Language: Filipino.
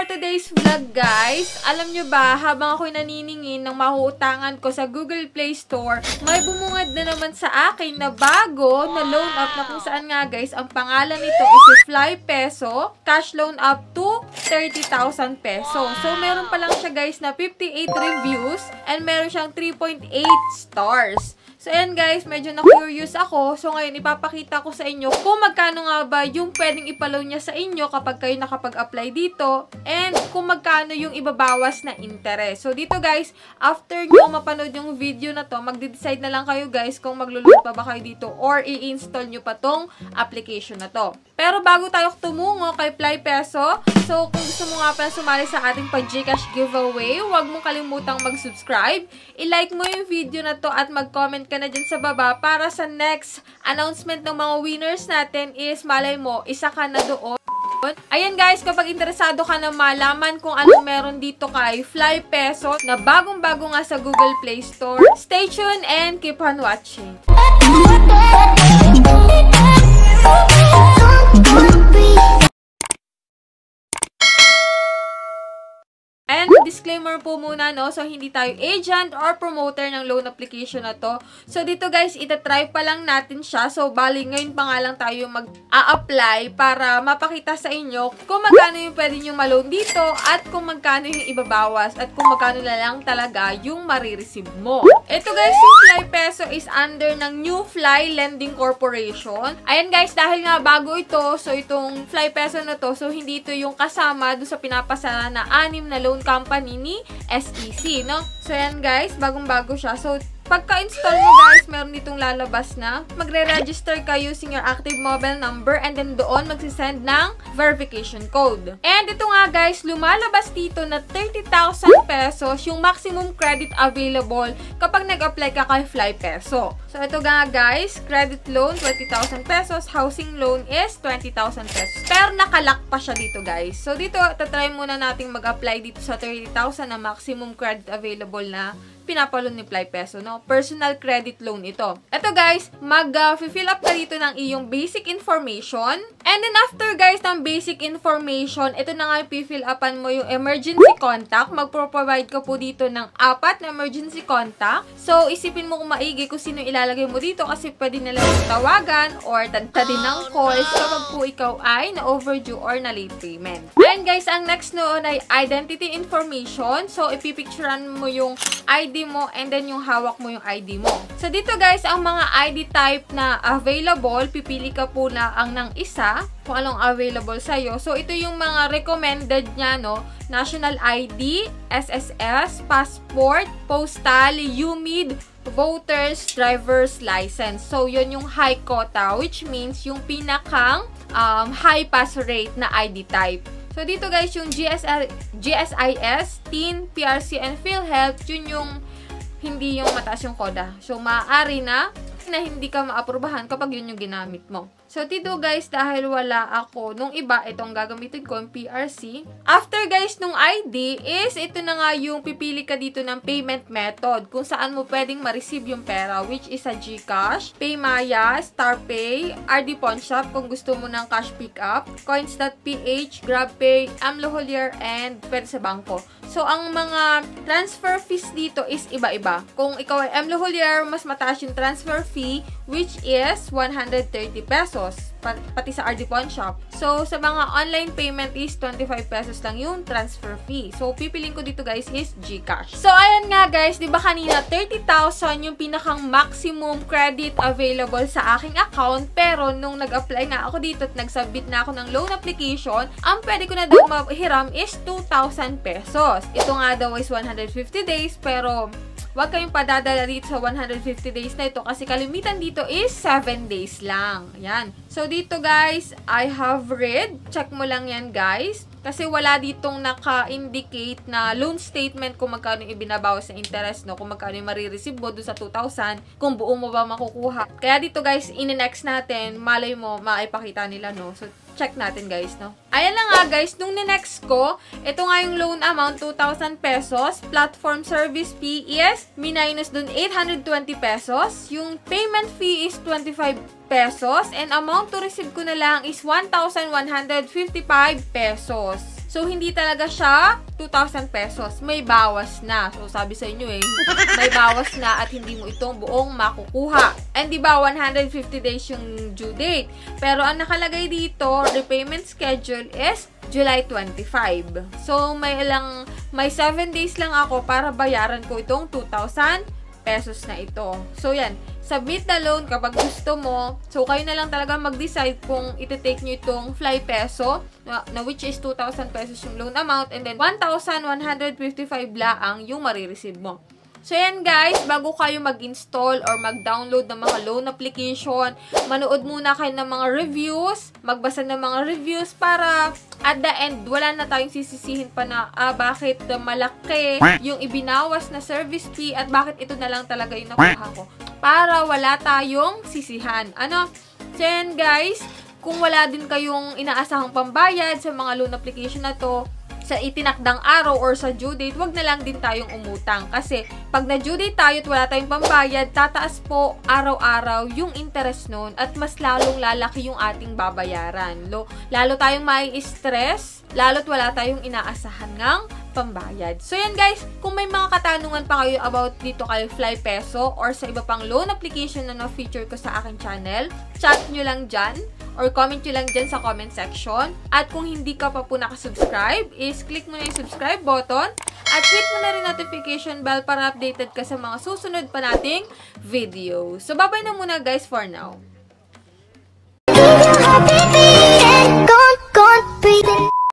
for today's vlog guys, alam nyo ba, habang ako'y naniningin ng mahuutangan ko sa Google Play Store, may bumungad na naman sa akin na bago na loan up na kung saan nga guys, ang pangalan nito is Fly Peso, cash loan up to 30,000 peso. So, meron pa lang siya guys na 58 reviews and meron siyang 3.8 stars. So, ayan guys, medyo na-curious ako. So, ngayon, ipapakita ko sa inyo kung magkano nga ba yung pwedeng ipaloan niya sa inyo kapag kayo nakapag-apply dito and kung magkano yung ibabawas na interest. So, dito guys, after nyo mapanood yung video na to, magde-decide na lang kayo guys kung maglulod pa ba kayo dito or i-install nyo pa tong application na to. Pero bago tayo tumungo kay Fly Peso, so kung gusto mo nga pala sumali sa ating pa-Gcash giveaway, huwag mong kalimutang mag-subscribe, i-like mo yung video na to at mag-comment ka na dyan sa baba para sa next announcement ng mga winners natin is malay mo, isa ka na doon. Ayan guys, kapag interesado ka na malaman kung anong meron dito kay Fly Peso na bagong-bago nga sa Google Play Store, stay tuned and keep on watching. Disclaimer po muna, no? So, hindi tayo agent or promoter ng loan application na to. So, dito guys, itatry pa lang natin siya. So, bali, ngayon pa nga lang tayo mag-a-apply para mapakita sa inyo kung magkano yung pwede nyo maloan dito at kung magkano yung ibabawas at kung magkano na lang talaga yung marireceive mo. Ito guys, yung Fly Peso is under ng New Fly Lending Corporation. Ayan guys, dahil nga bago ito, so itong Fly Peso na to, so hindi ito yung kasama doon sa pinapasara na anim na loan company ni SEC, no? So, yan guys, bagong-bago siya. So, Pagka-install mo guys, meron ditong lalabas na magre-register ka using your active mobile number and then doon magsisend ng verification code. And ito nga guys, lumalabas dito na 30,000 pesos yung maximum credit available kapag nag-apply ka kay Fly Peso. So ito nga guys, credit loan 20,000 pesos, housing loan is 20,000 pesos. Pero nakalak pa siya dito guys. So dito, tatry muna nating mag-apply dito sa 30,000 na maximum credit available na pinapalo ni Fly Peso, no? Personal credit loan ito. Ito guys, mag-fill uh, up ka dito ng iyong basic information. And then after guys ng basic information, ito na nga i-fill upan mo yung emergency contact. Magpro-provide ka po dito ng apat na emergency contact. So, isipin mo kung maigi kung sino ilalagay mo dito kasi pwede nila tawagan or tantadin ng calls kapag po ikaw ay na overdue or na late payment. And guys, ang next noon ay identity information. So, ipipicturean mo yung ID mo and then yung hawak mo yung ID mo. So, dito guys, ang mga ID type na available, pipili ka po na ang ng isa kung anong available sa'yo. So, ito yung mga recommended niya, no? National ID, SSS, Passport, Postal, UMID, Voters, Driver's License. So, yun yung high quota, which means yung pinakang um, high pass rate na ID type. So, dito guys, yung GSR, GSIS, TEEN, PRC, and PhilHealth, yun yung hindi yung mataas yung koda. So, maaari na na hindi ka maaprubahan kapag yun yung ginamit mo. So, dito guys, dahil wala ako, nung iba, itong gagamitin ko, yung PRC. After guys, nung ID, is ito na nga yung pipili ka dito ng payment method, kung saan mo pwedeng ma-receive yung pera, which is a GCash, Paymaya, StarPay, RD Pawn Shop, kung gusto mo ng cash pickup, Coins.ph, GrabPay, Amloholier, and pwede sa bangko. So, ang mga transfer fees dito is iba-iba. Kung ikaw ay Amloholier, mas mataas yung transfer fee, which is 130 pesos pati sa RD Shop. So, sa mga online payment is 25 pesos lang yung transfer fee. So, pipiling ko dito guys is GCash. So, ayan nga guys, di ba kanina 30,000 yung pinakang maximum credit available sa aking account. Pero, nung nag-apply nga ako dito at nag-submit na ako ng loan application, ang pwede ko na daw mahiram is 2,000 pesos. Ito nga daw is 150 days, pero Huwag kayong padadala dito sa 150 days na ito kasi kalimitan dito is 7 days lang. Yan. So, dito guys, I have read. Check mo lang yan guys. Kasi wala ditong naka-indicate na loan statement kung magkano yung ibinabawas sa interest, no? Kung magkano yung marireceive mo doon sa 2,000, kung buo mo ba makukuha. Kaya dito guys, in-next natin, malay mo, maipakita nila, no? So, check natin guys, no? Ayan lang nga guys, nung ni-next ko, ito nga yung loan amount, 2,000 pesos. Platform service fee is, minus dun 820 pesos. Yung payment fee is 25 pesos. And amount to receive ko na lang is 1,155 pesos. So, hindi talaga siya 2,000 pesos. May bawas na. So, sabi sa inyo eh, may bawas na at hindi mo itong buong makukuha. And di ba 150 days yung due date. Pero ang nakalagay dito, repayment schedule is July 25. So, may ilang, may 7 days lang ako para bayaran ko itong 2,000 pesos na ito. So, yan. Submit the loan kapag gusto mo. So, kayo na lang talaga mag-decide kung iti-take nyo itong Fly Peso, na, na which is 2,000 pesos yung loan amount, and then 1,155 laang yung marireceive mo. So, yan guys, bago kayo mag-install or mag-download ng mga loan application, manood muna kayo ng mga reviews, magbasa ng mga reviews para at the end, wala na tayong sisisihin pa na, ah, bakit malaki yung ibinawas na service fee at bakit ito na lang talaga yung nakuha ko. Para wala tayong sisihan. Ano? Yan guys, kung wala din kayong inaasahang pambayad sa mga loan application na to, sa itinakdang araw or sa due date, wag na lang din tayong umutang. Kasi pag na due date tayo at wala tayong pambayad, tataas po araw-araw yung interest noon at mas lalong lalaki yung ating babayaran. Lo, lalo tayong mai stress lalo't wala tayong inaasahan ng pambayad. So yan guys, kung may mga katanungan pa kayo about dito kay Fly Peso or sa iba pang loan application na na-feature ko sa aking channel, chat nyo lang dyan or comment nyo lang dyan sa comment section. At kung hindi ka pa po nakasubscribe, is click mo na yung subscribe button at hit mo na rin notification bell para updated ka sa mga susunod pa nating video. So, bye-bye na muna guys for now.